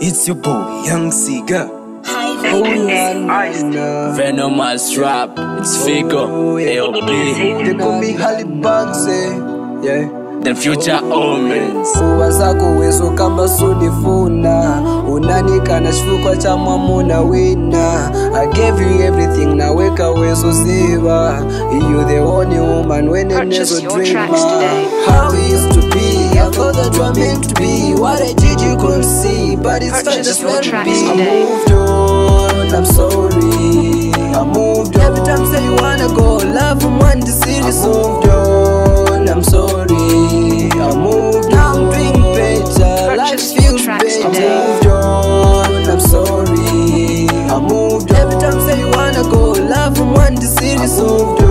It's your boy, Young Siga. Oh, yeah, Venomous rap, it's Figo, AOB, They call me Halibugs, eh? Yeah. the future omens. kuwa zako wezo kamba sunifuna. Unanikana chifuko cha mwamuna wina. I gave you everything naweka wezo ziva you the only woman when Purchase nezo dreamer how we used to be? I thought that you were meant to be what i did you couldn't see but it's fine just let it. tracks be i moved on i'm sorry. I moved on every time say you wanna go love from one to serious moved on i'm sorry. I moved now i'm doing better life Purchase feels better. today. moved on i'm sorry. I moved on. every time say you wanna go love from one to serious moved on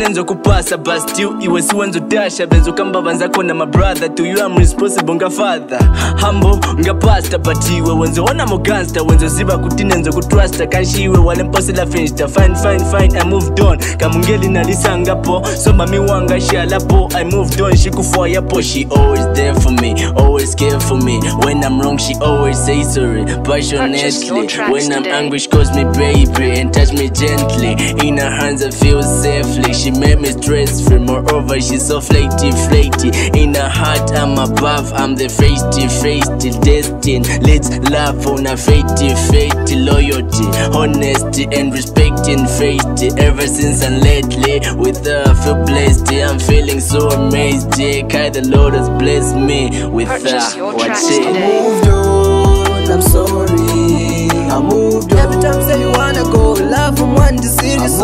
chikondi chenenzo kupasa but still iwe siwanzotasha benzo kamba vanzako na mabrother to you I'm responsible nga father. Humble nga pastor but iwe wenzoona mo gangster. Wenzoziva kuti nenzo kutrusta kanshiwe walemposela finsta fine fine fine I moved on. Kamungeli nalisangapo so mami wanga shalapo I moved on. Shikufoyapo she always there for me always care for me. When I'm wrong she always say sorry passionately. When I'm angry she calls me baby and touch me gently. In her hands I feel safely. She made me stress free moreover she's so flaky flaky in her heart I'm above I'm the feisty feisty destined let's love on a fatty fatty loyalty honesty and respecting faith ever since and lately with her I feel blessed I'm feeling so amazed yeah Kai the Lord has blessed me with Purchase her your watch it today. moved on, I'm sorry. I moved on. Every time say you wanna go, love from one to serious.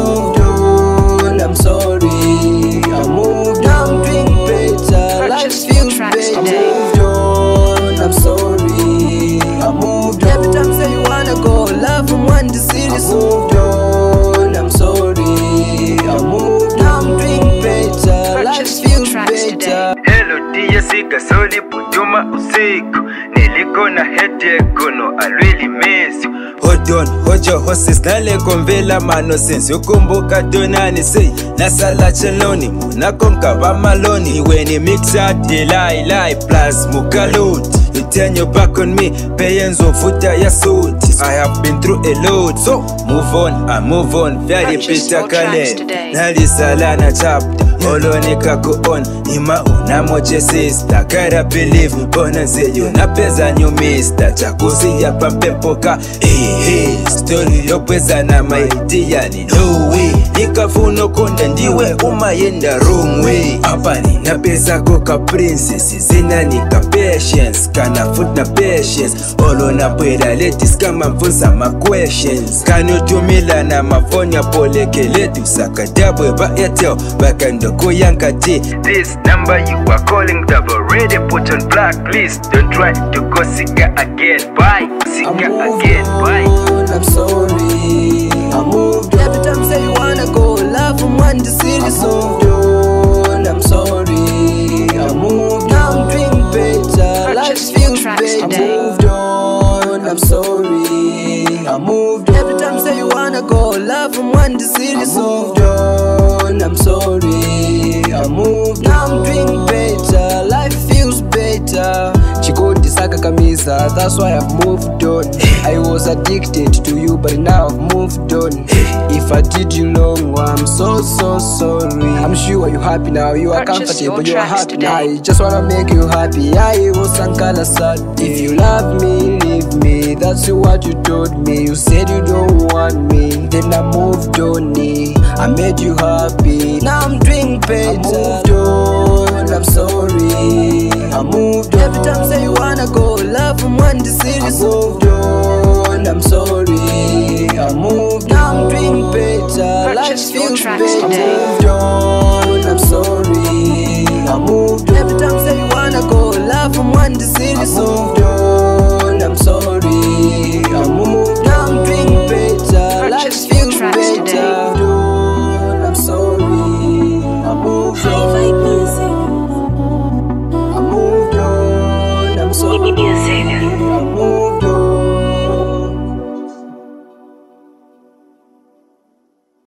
Love the to moved on, I'm sorry. I moved on, I'm doing better. Life feels better. today. Hello dear Siga, sorry putuma usiku Niliko na headache, no I really miss you Hold on, hold your horses, nale mvela mano sense Yokumbuka tonani say, nasala Muna Munako mkava maloni Iwe ni mixa delay, lie plus mukaluti You turn your back on me, payenzo futa ya suit. I have been through a lot, so move on, I move on. Vyali Purchase pita your tracks kale, today. nalisala na chapter olonika kuona ima unamoche sista kara believe? Bona na napeza nyumista mister. Chakusiya pampempoka ehe story yopweza na maidia ni no way. Nikafuna konda ndiwe umayenda wrong way. Na pesa koka princess zina nika patience. Kana food na patience. Olonapwela letis kama mfunza ma questions. Kanutumila na mafonya polekeletu sakadabwe ba airtel bakandokuyankati this number you are calling double ready put on blacklist don't try to go siga again bye siga again bye on, I'm sorry. I moved on. Every time say you wanna go, love from one to serious. I moved on, I'm sorry. I moved Now I'm doing better. Life Purchase feels tracks better. I moved on, I'm sorry. I moved on. Every time say you wanna go, love from one to serious. I moved that's why I've moved on. I was addicted to you, but now I've moved on. If I did you wrong, oh, I'm so so sorry. I'm sure you're happy now. You are Purchase comfortable. You are happy today. now. I just wanna make you happy. I was unkala sad. If you love me, leave me. That's what you told me. You said you don't want me. Then I moved on. I made you happy. Now I'm doing better. I moved on. I'm sorry. I moved on. Every time say you wanna go, love from one to. I moved on. I'm sorry. I moved. Now I'm doing better. Life feels better. today. I moved on.